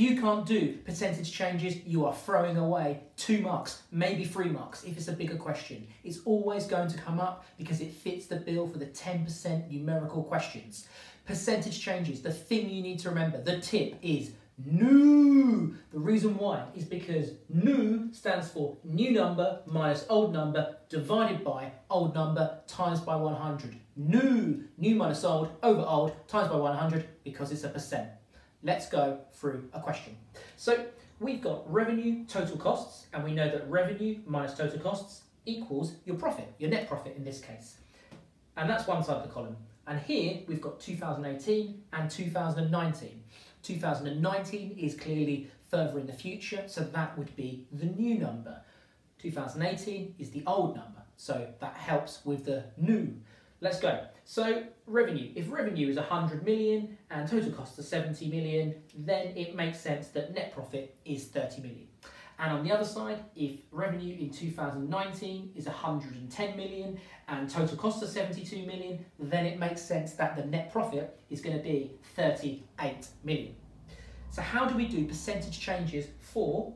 you can't do percentage changes, you are throwing away two marks, maybe three marks if it's a bigger question. It's always going to come up because it fits the bill for the 10% numerical questions. Percentage changes, the thing you need to remember, the tip is new. The reason why is because new stands for new number minus old number divided by old number times by 100. New, new minus old over old times by 100 because it's a percent. Let's go through a question. So we've got revenue total costs and we know that revenue minus total costs equals your profit, your net profit in this case. And that's one side of the column. And here we've got 2018 and 2019. 2019 is clearly further in the future, so that would be the new number. 2018 is the old number, so that helps with the new. Let's go. So revenue, if revenue is 100 million and total costs are 70 million, then it makes sense that net profit is 30 million. And on the other side, if revenue in 2019 is 110 million and total costs are 72 million, then it makes sense that the net profit is going to be 38 million. So how do we do percentage changes for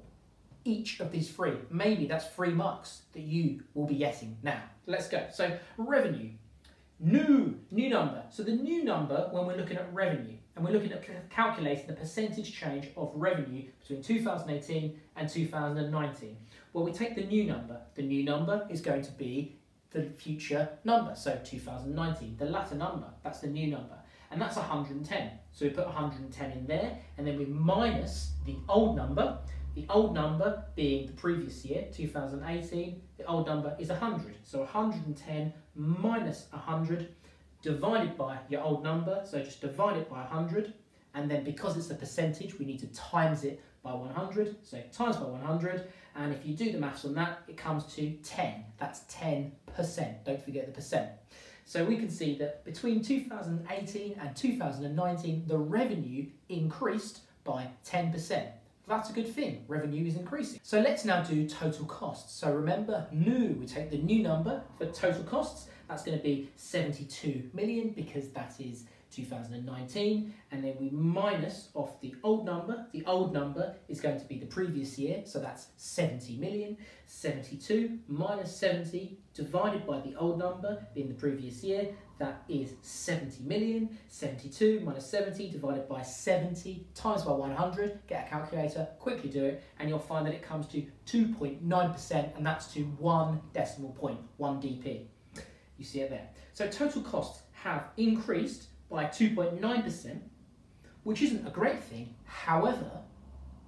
each of these three? Maybe that's three marks that you will be getting now. Let's go. So revenue, new, new number. So the new number when we're looking at revenue, and we're looking at calculating the percentage change of revenue between 2018 and 2019. Well, we take the new number. The new number is going to be the future number, so 2019, the latter number, that's the new number, and that's 110. So we put 110 in there, and then we minus the old number, the old number being the previous year, 2018, the old number is 100. So 110 minus 100 divided by your old number, so just divide it by 100, and then because it's a percentage, we need to times it by 100, so times by 100, and if you do the maths on that, it comes to 10. That's 10%, don't forget the percent. So we can see that between 2018 and 2019, the revenue increased by 10%. That's a good thing, revenue is increasing. So let's now do total costs. So remember, new, we take the new number for total costs, that's going to be 72 million because that is 2019 and then we minus off the old number the old number is going to be the previous year so that's 70 million. 72 minus 70 divided by the old number being the previous year that is 70 million. 72 minus 70 divided by 70 times by 100 get a calculator quickly do it and you'll find that it comes to 2.9% and that's to one decimal point 1 dp you see it there so total costs have increased by 2.9%, which isn't a great thing. However,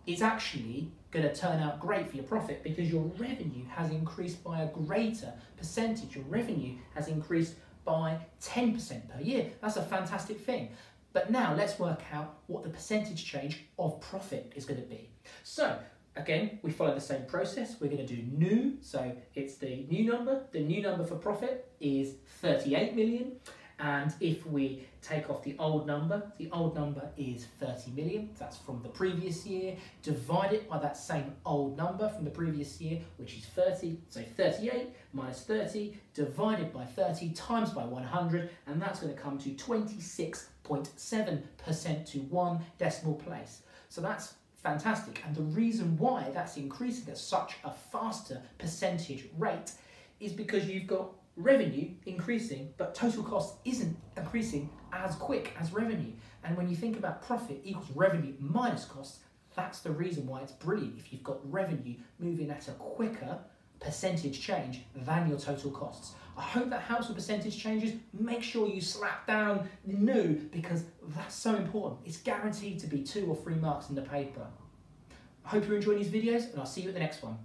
it's actually going to turn out great for your profit because your revenue has increased by a greater percentage. Your revenue has increased by 10% per year. That's a fantastic thing. But now let's work out what the percentage change of profit is going to be. So again, we follow the same process. We're going to do new. So it's the new number. The new number for profit is 38 million. And if we take off the old number, the old number is 30 million, that's from the previous year, divide it by that same old number from the previous year, which is 30, so 38 minus 30 divided by 30 times by 100, and that's going to come to 26.7% to one decimal place. So that's fantastic, and the reason why that's increasing at such a faster percentage rate is because you've got revenue increasing, but total cost isn't increasing as quick as revenue. And when you think about profit equals revenue minus costs, that's the reason why it's brilliant if you've got revenue moving at a quicker percentage change than your total costs. I hope that helps with percentage changes. Make sure you slap down new because that's so important. It's guaranteed to be two or three marks in the paper. I hope you're enjoying these videos and I'll see you at the next one.